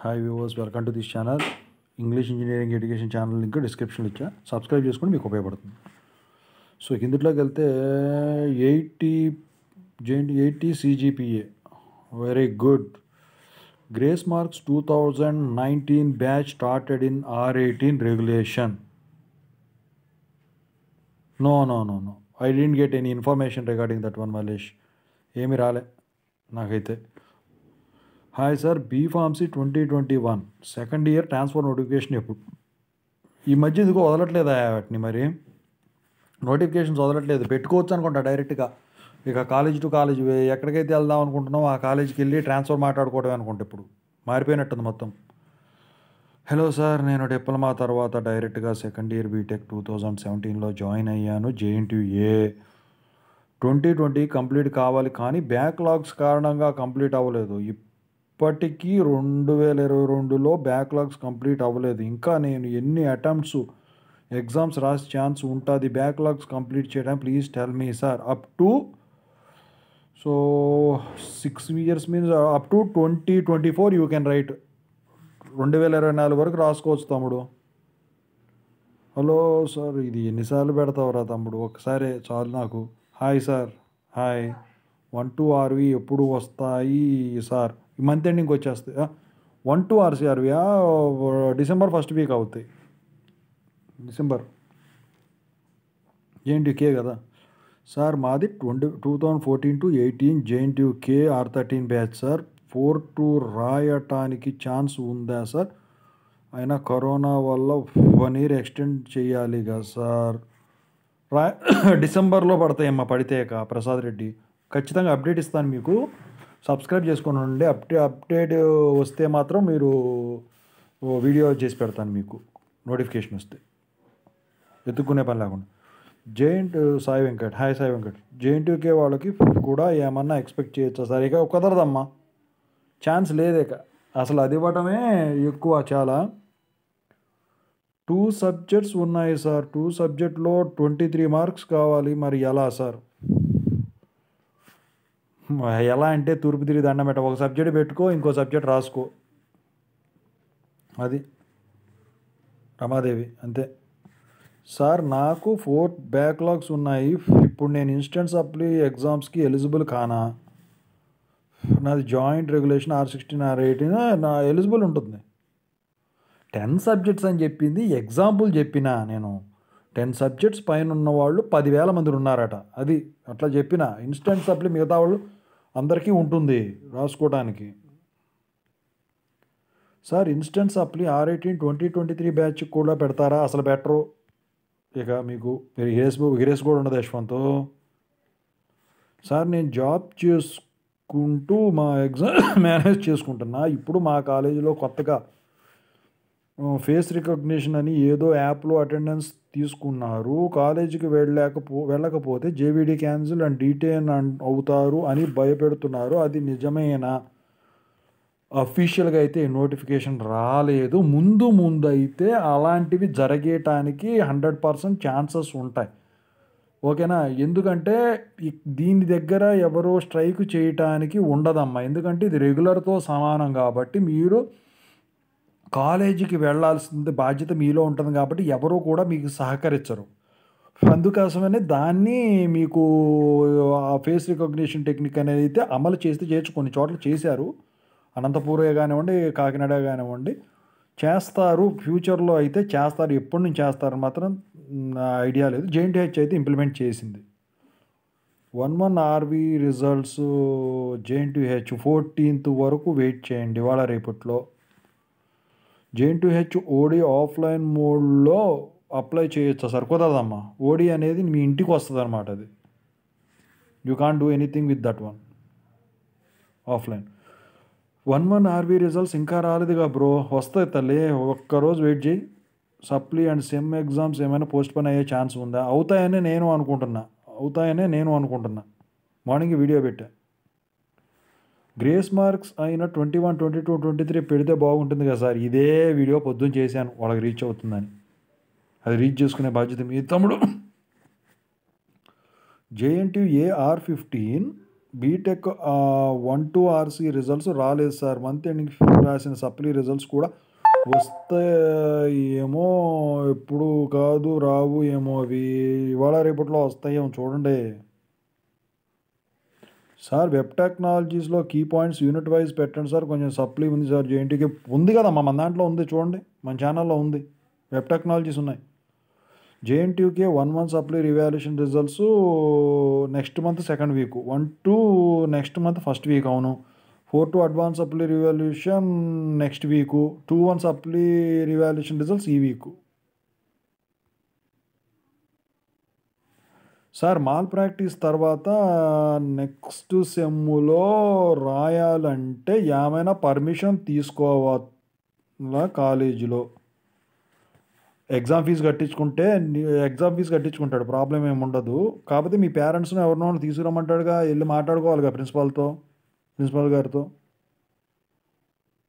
Hi viewers welcome to this channel English engineering education channel link డిస్క్రిప్షన్లో ఇచ్చా subscribe చేసుకుని మీకు ఉపయోగపడుతుంది. సో కిందట్లోకి వెళ్తే eighty giant eighty CGPA very good grace marks two thousand nineteen batch started in R eighteen regulation no no no no I didn't get any information regarding that one Malesh ఏమి రాలే నాకైతే. Hi sir B pharmacy twenty twenty one. Second year transfer notification ఎప్పుడు? ఈ మధ్య ఇదిగో వదలట్లేదా వాటిని మరి? నోటిఫికేషన్స్ వదలట్లేదు. పెట్టుకోవచ్చు అనుకుంటా డైరెక్ట్గా. ఇక కాలేజ్ టు కాలేజ్ ఎక్కడికైతే వెళ్దాం అనుకుంటున్నామో ఆ కాలేజీకి వెళ్ళి ట్రాన్స్ఫర్ మాట్లాడుకోవడం అనుకుంటా ఇప్పుడు. మారిపోయినట్టుంది మొత్తం. హలో సార్ నేను డిప్లొమా తర్వాత డైరెక్ట్గా second year BTech two thousand సెవెంటీన్లో జాయిన్ అయ్యాను. జేఎన్టీఏ ట్వంటీ ట్వంటీ కంప్లీట్ కావాలి కానీ బ్యాక్లాగ్స్ కారణంగా కంప్లీట్ అవ్వలేదు. ఇప్పటికీ రెండు వేల ఇరవై రెండులో బ్యాక్లాగ్స్ కంప్లీట్ అవ్వలేదు. ఇంకా నేను ఎన్ని అటెంప్ట్స్ ఎగ్జామ్స్ రాసే ఛాన్స్ ఉంటుంది బ్యాక్లాగ్స్ కంప్లీట్ చేయడం please tell me sir up to so six years means up to twenty twenty four you can write రెండు వేల ఇరవై నాలుగు వరకు రాసుకోవచ్చు తమ్ముడు. హలో సార్ ఇది ఎన్నిసార్లు పెడతావురా తమ్ముడు? ఒకసారి చాలు నాకు. Hi sir hi one two RV ఎప్పుడు వస్తాయి సార్ ఈ మంత్ ఎండింగ్ వచ్చేస్తాయి. వన్ టూ ఆర్సీఆర్వియా డిసెంబర్ ఫస్ట్ వీక్ అవుతాయి. డిసెంబర్ జేఎన్టీకే కదా. సార్ మాది twenty two thousand fourteen to eighteen JNTK R thirteen batch sir. Four two రాయటానికి ఛాన్స్ ఉందా సార్? అయినా కరోనా వల్ల వన్ ఇయర్ ఎక్స్టెండ్ చేయాలి కదా సార్. రా డిసెంబర్లో పడతాయమ్మా పడితే ప్రసాద్ రెడ్డి. ఖచ్చితంగా అప్డేట్ ఇస్తాను మీకు. సబ్స్క్రైబ్ చేసుకొని ఉండండి. అప్డే అప్డేట్ వస్తే మాత్రం మీరు వీడియో చేసి పెడతాను మీకు. నోటిఫికేషన్ వస్తే. ఎత్తుక్కునే పని లేకుండా. జేఎంట్ సాయి వెంకట్ హాయ్ సాయి వెంకట్. జేఎన్టీకే వాళ్ళకి కూడా ఏమన్నా ఎక్స్పెక్ట్ చేయొచ్చా? సార్ ఇక కుదరదమ్మా. ఛాన్స్ లేదేక అసలు అది ఇవ్వటమే ఎక్కువ చాలా. టూ సబ్జెక్ట్స్ ఉన్నాయి సార్. టూ సబ్జెక్ట్లో ట్వంటీ త్రీ మార్క్స్ కావాలి. మరి ఎలా సార్? ఎలా అంటే తూర్పు తిరిగి దండం పెట్ట ఒక సబ్జెక్ట్ పెట్టుకో ఇంకో సబ్జెక్ట్ రాసుకో. అది రమాదేవి అంతే. సార్ నాకు ఫోర్ బ్యాక్లాగ్స్ ఉన్నాయి. ఇప్పుడు నేను ఇన్స్టెంట్ సప్లీ ఎగ్జామ్స్కి ఎలిజిబుల్ కానా? నాది joint regulation R sixteen R eighteen నా ఎలిజిబుల్ ఉంటుంది. టెన్ సబ్జెక్ట్స్ అని చెప్పింది ఎగ్జాంపుల్ చెప్పిన నేను. టెన్ సబ్జెక్ట్స్ పైన ఉన్న వాళ్ళు పదివేల మంది ఉన్నారట. అది అట్లా చెప్పిన. ఇన్స్టెంట్ సప్లీ మిగతా వాళ్ళు అందరికీ ఉంటుంది రాసుకోవడానికి. Sir instant supply R eighteen twenty twenty three batch కూడా పెడతారా? అసలు బెటరు? ఇక మీకు హిరేస్ హిరేస్ కూడా ఉండదు యశ్వంత్. సార్ నేను జాబ్ చేసుకుంటూ మా ఎగ్జామ్ మేనేజ్ చేసుకుంటున్నా. ఇప్పుడు మా కాలేజీలో కొత్తగా ఫేస్ రికగ్నిషన్ అని ఏదో యాప్లో అటెండెన్స్ తీసుకున్నారు. కాలేజీకి వెళ్ళలేకపో వెళ్ళకపోతే జేవిడి క్యాన్సిల్ అండ్ డీటెయిన్ అవుతారు అని భయపెడుతున్నారు. అది నిజమేనా? అఫీషియల్గా అయితే నోటిఫికేషన్ రాలేదు. ముందు ముందు అయితే అలాంటివి జరిగేటానికి హండ్రెడ్ పర్సెంట్ ఛాన్సెస్ ఉంటాయి. ఓకేనా? ఎందుకంటే దీని దగ్గర ఎవరో స్ట్రైక్ చేయటానికి ఉండదమ్మా. ఎందుకంటే ఇది రెగ్యులర్తో సమానం కాబట్టి మీరు కాలేజీకి వెళ్ళాల్సింది బాధ్యత మీలో ఉంటుంది కాబట్టి ఎవరూ కూడా మీకు సహకరించరు. అందుకోసమనే దాన్ని మీకు ఆ ఫేస్ రికగ్నిషన్ టెక్నిక్ అనేది అయితే అమలు చేస్తే చేయొచ్చు. కొన్ని చోట్ల చేశారు. అనంతపూరే కానివ్వండి కాకినాడ కానివ్వండి. చేస్తారు. ఫ్యూచర్లో అయితే చేస్తారు. ఎప్పటి నుంచి చేస్తారు మాత్రం ఐడియా లేదు. జేఎన్టీహెచ్ అయితే ఇంప్లిమెంట్ చేసింది. One one RV results JNTH fourteenth వరకు వెయిట్ చేయండి వాళ్ళ రేపట్లో. జేఎన్టీహెచ్ ఓడి ఆఫ్లైన్ మోడ్లో అప్లై చేయొచ్చా సార్? కుదరదమ్మా. ఓడి అనేది మీ ఇంటికి వస్తుంది అనమాట అది. You can do anything with that one. Offline. One one RB results ఇంకా రాలేదుగా బ్రో. వస్తాయి తల్లి. ఒక్కరోజు వెయిట్ చేయి. సప్లీ అండ్ సెమ్ ఎగ్జామ్స్ ఏమైనా పోస్ట్ పోన్ అయ్యే ఛాన్స్ ఉందా? అవుతాయనే నేను అనుకుంటున్నా. అవుతాయనే నేను అనుకుంటున్నా. మార్నింగ్ వీడియో పెట్టా. గ్రేస్ మార్క్స్ అయిన twenty one twenty two twenty three పెడితే బాగుంటుంది కదా సార్. ఇదే వీడియో పొద్దున్న చేశాను. వాళ్ళకి రీచ్ అవుతుందని. అది రీచ్ చేసుకునే బాధ్యత మీ తమ్ముడు. JNT AR fifteen B Tech one two RC results రాలేదు సార్. మంత్ ఎండింగ్ రాసిన సప్లీ రిజల్ట్స్ కూడా వస్తాయేమో ఎప్పుడు కాదు రావు ఏమో అవి. ఇవాళ రేపట్లో వస్తాయేమో చూడండి. సార్ వెబ్ టెక్నాలజీస్లో కీ పాయింట్స్ యూనిట్ వైజ్ పెట్టండి సార్. కొంచెం సప్లీ ఉంది సార్ జేఎన్టీకి ఉంది కదా మన దాంట్లో ఉంది చూడండి. మన ఛానల్లో ఉంది. వెబ్ టెక్నాలజీస్ ఉన్నాయి. JNTUK one month supply revaluation results next month second week. One to next month first week అవును. Four to advance supply revaluation next week. Two one supply revaluation results ఈ వీకు. సార్ మాల్ ప్రాక్టీస్ తర్వాత next సెమ్ములో రాయాలంటే ఏమైనా permission తీసుకోవాలా కాలేజీలో? Exam fee కట్టించుకుంటే exam fee కట్టించుకుంటాడు ప్రాబ్లం ఏమి ఉండదు. కాకపోతే మీ పేరెంట్స్ని ఎవరినో తీసుకురమ్మంటాడుగా వెళ్ళి మాట్లాడుకోవాలిగా ప్రిన్సిపాల్తో ప్రిన్సిపాల్ గారితో?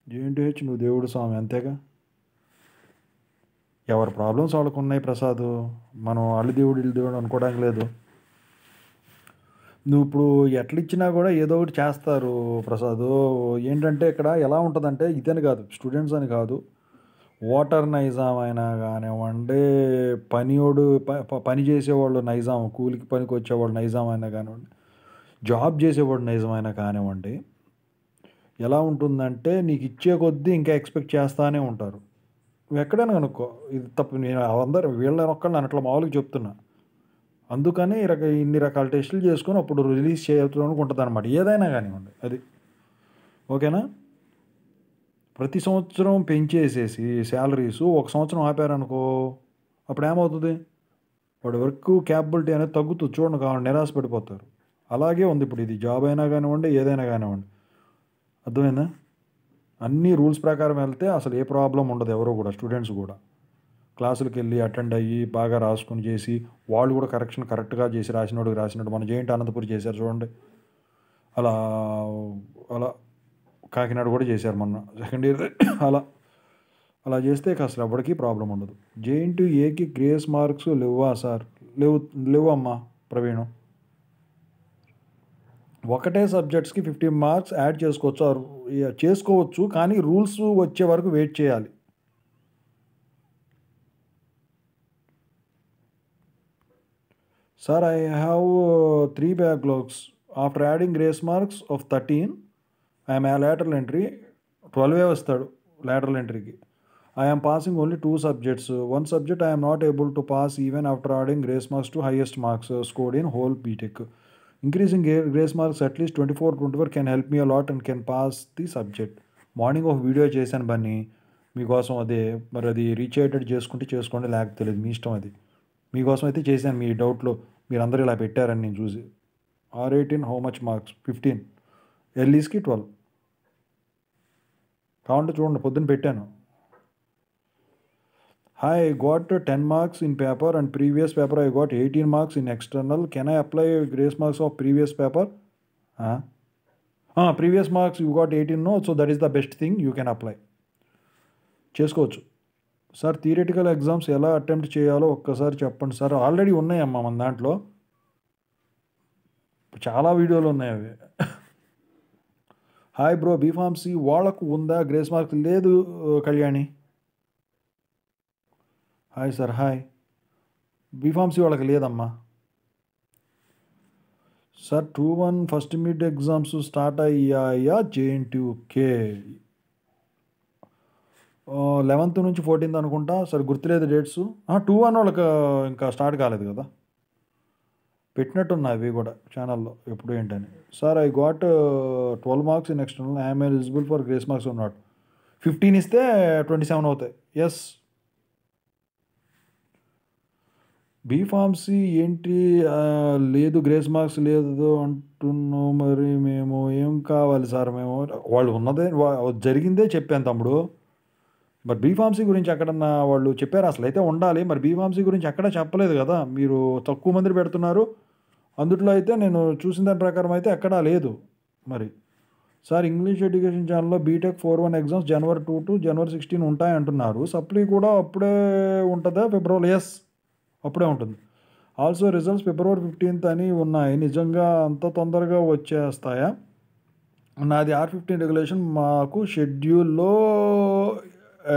జేఎన్టీహెచ్ నువ్వు దేవుడు స్వామి అంతేగా? ఎవరి ప్రాబ్లమ్స్ వాళ్ళకు ఉన్నాయి ప్రసాద్? మనం వాళ్ళు దేవుడు వీళ్ళు దేవుడు అనుకోవడానికి లేదు. నువ్వు ఇప్పుడు ఎట్లా ఇచ్చినా కూడా ఏదో ఒకటి చేస్తారు ప్రసాద్. ఏంటంటే ఇక్కడ ఎలా ఉంటుందంటే ఇదని కాదు స్టూడెంట్స్ అని కాదు. ఓటర్ నైజాం అయినా కానివ్వండి పనియోడు ప- ప- పని చేసేవాళ్ళు నైజాం కూలికి పనికి వచ్చేవాళ్ళు నైజాం అయినా కానివ్వండి జాబ్ చేసేవాడు నైజాం అయినా కానివ్వండి ఎలా ఉంటుందంటే నీకు ఇచ్చే కొద్దీ ఇంకా ఎక్స్పెక్ట్ చేస్తూనే ఉంటారు. నువ్వు ఎక్కడైనా కనుక్కో. ఇది తప్పు. నేను అందరు వీళ్ళ ఒక్కళ్ళు నేను అట్లా మామూలుగా చెప్తున్నా. అందుకని రక ఇన్ని రకాల టెస్టులు చేసుకొని అప్పుడు రిలీజ్ చేయడానికి ఉంటుంది అనమాట ఏదైనా కానివ్వండి. అది. ఓకేనా? ప్రతి సంవత్సరం పెంచేసేసి శాలరీస్ ఒక సంవత్సరం ఆపారనుకో. అప్పుడు ఏమవుతుంది? వాడి వర్క్ క్యాపబిలిటీ అనేది తగ్గుతుంది చూడండి కావాలి నిరాశ పడిపోతారు. అలాగే ఉంది ఇప్పుడు ఇది జాబ్ అయినా కానివ్వండి ఏదైనా కానివ్వండి. అర్థమైందా? అన్ని రూల్స్ ప్రకారం వెళ్తే అసలు ఏ ప్రాబ్లం ఉండదు ఎవరో కూడా స్టూడెంట్స్ కూడా. క్లాసులకు వెళ్ళి అటెండ్ అయ్యి బాగా రాసుకుని చేసి వాళ్ళు కూడా కరెక్షన్ కరెక్ట్గా చేసి రాసినోడికి రాసినట్టు మన జేంటి అనంతపురి చేశారు చూడండి. అలా అలా కాకినాడ కూడా చేశారు మొన్న సెకండ్ ఇయర్. అలా అలా చేస్తే అసలు ఎవరికి ప్రాబ్లం ఉండదు. జేఎన్టీ ఏకి గ్రేస్ మార్క్స్ లేవా సార్? లేవు లేవు అమ్మా ప్రవీణ్. ఒకటే సబ్జెక్ట్స్కి ఫిఫ్టీ మార్క్స్ యాడ్ చేసుకోవచ్చు చేసుకోవచ్చు కానీ రూల్స్ వచ్చే వరకు వెయిట్ చేయాలి. Sir I have three backlogs after adding grace marks of thirteen I'm a lateral entry ట్వెల్వే వస్తాడు lateral ఎంట్రీకి I'm passing only two subjects one subject I'm not able to pass even after adding grace marks to highest marks scored in whole BTech increasing grace marks at least twenty four twenty four can help me a lot and can pass the subject morning ఒక video చేశాను బన్నీ. మీకోసం అదే మరి అది reach అయ్యేటట్టు చేసుకుంటే చేసుకోండి లేకపోతే తెలియదు. మీ ఇష్టం అది. మీకోసం అయితే చేశాను మీ డౌట్లో మీరందరూ ఇలా పెట్టారని నేను చూసి. R eighteen how much marks fifteen ఎల్ఈస్కి twelve కావాలంటే చూడండి పొద్దున్న పెట్టాను. Hi I got ten marks in paper and previous paper I got eighteen marks in external can I apply grace marks of previous paper previous marks you got eighteen no so that is the best thing you can apply చేసుకోవచ్చు. Sir theoretical exams ఎలా attempt చేయాలో ఒక్కసారి చెప్పండి. Sir already ఉన్నాయమ్మా మన దాంట్లో. చాలా వీడియోలు ఉన్నాయి అవి. హాయ్ బ్రో బీఫార్మసీ వాళ్ళకు ఉందా గ్రేస్ మార్క్స్ లేదు Kalyani. Hi sir hi. B Pharmacy వాళ్ళకి లేదమ్మా. Sir two one first mid exams start అయ్యాయా? జేఎన్టీయూకే లెవెన్త్ నుంచి ఫోర్టీన్త్ అనుకుంటా. సార్ గుర్తులేదు డేట్స్. టూ వన్ వాళ్ళకి ఇంకా స్టార్ట్ కాలేదు కదా. పెట్టినట్టున్నా అవి కూడా ఛానల్లో ఎప్పుడు ఏంటని. Sir I got twelve marks in external. I'm eligible for grace marks ఉన్నాడు ఫిఫ్టీన్ ఇస్తే ట్వంటీ సెవెన్ అవుతాయి. ఎస్. బీఫార్మసీ ఏంటి? లేదు గ్రేస్ మార్క్స్ లేదు అంటున్నావు మరి మేము. ఏం కావాలి సార్ మేము? వాళ్ళు ఉన్నదే వా- జరిగిందే చెప్పాను తమ్ముడు. మరి బీఫార్మసీ గురించి ఎక్కడన్నా వాళ్ళు చెప్పారు? అసలు అయితే ఉండాలి. మరి బీఫార్మసీ గురించి ఎక్కడ చెప్పలేదు కదా. మీరు తక్కువ మంది పెడుతున్నారు. అందుట్లో అయితే నేను చూసిన దాని ప్రకారం అయితే ఎక్కడా లేదు. మరి సార్ ఇంగ్లీష్ ఎడ్యుకేషన్ ఛానల్లో బీటెక్ ఫోర్ వన్ ఎగ్జామ్స్ జనవరి టూ టు జనవరి సిక్స్టీన్ ఉంటాయంటున్నారు. సప్లీ కూడా అప్పుడే ఉంటుందా? ఫిబ్రవరి ఎస్. అప్పుడే ఉంటుంది. ఆల్సో రిజల్ట్స్ ఫిబ్రవరి ఫిఫ్టీన్త్ అని ఉన్నాయి. నిజంగా అంత తొందరగా వచ్చేస్తాయా? నాది ఆర్ ఫిఫ్టీన్ రెగ్యులేషన్ మాకు షెడ్యూల్లో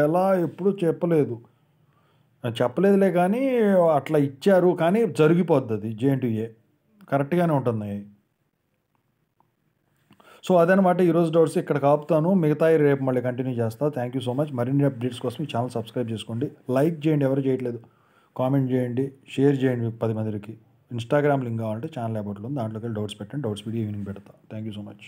ఎలా ఎప్పుడు చెప్పలేదు. చెప్పలేదులే కానీ అట్లా ఇచ్చారు. కానీ జరిగిపోద్ది అది జేఎన్టీఏ కరెక్ట్గానే ఉంటుంది. సో అదనమాట ఈరోజు డౌట్స్ ఇక్కడ కాపుతాను. మిగతా రేపు మళ్ళీ కంటిన్యూ చేస్తా. థ్యాంక్ యూ సో మచ్ మరిన్ని అప్డేట్స్ కోసం ఈ ఛానల్ సబ్స్క్రైబ్ చేసుకోండి. లైక్ చేయండి ఎవరు చేయట్లేదు. కామెంట్ చేయండి షేర్ చేయండి పది మందికి. ఇన్స్టాగ్రామ్ లింక్ కావాలంటే ఛానల్ అబౌట్లో ఉంది దాంట్లోకి వెళ్ళి డౌట్స్ పెట్టండి డౌట్స్ వీడియో ఈవినింగ్ పెడతా. Thank you so much.